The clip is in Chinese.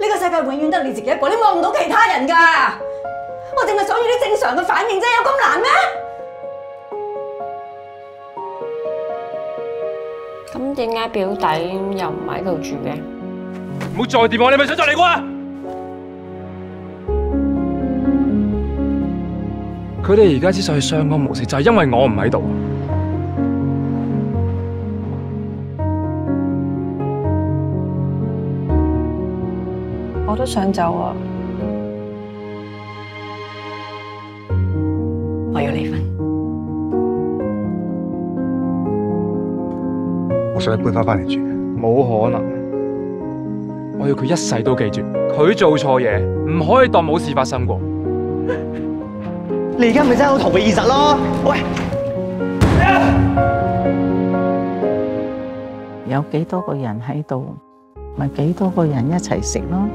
呢个世界永远得你自己一个，你望唔到其他人噶。我净系想要啲正常嘅反应啫，有咁难咩？咁点解表弟又唔喺度住嘅？唔好再掂我，你咪想再嚟过啊！佢哋而家之所以相安模式，就系因为我唔喺度。我都想走啊！我要离婚。我想你搬翻翻嚟住。冇可能！我要佢一世都记住，佢做错嘢唔可以当冇事发生过。你而家咪真系好逃避现实咯？喂！有几多个人喺度，咪几多个人一齐食咯？